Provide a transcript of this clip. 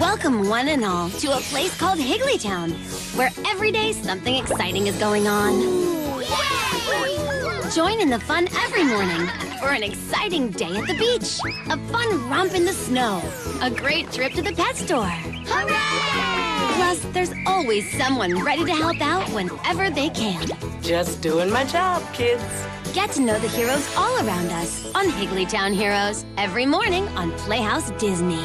Welcome, one and all, to a place called Higglytown, where every day something exciting is going on. Join in the fun every morning for an exciting day at the beach, a fun romp in the snow, a great trip to the pet store. Hooray! Plus, there's always someone ready to help out whenever they can. Just doing my job, kids. Get to know the heroes all around us on Higglytown Heroes every morning on Playhouse Disney.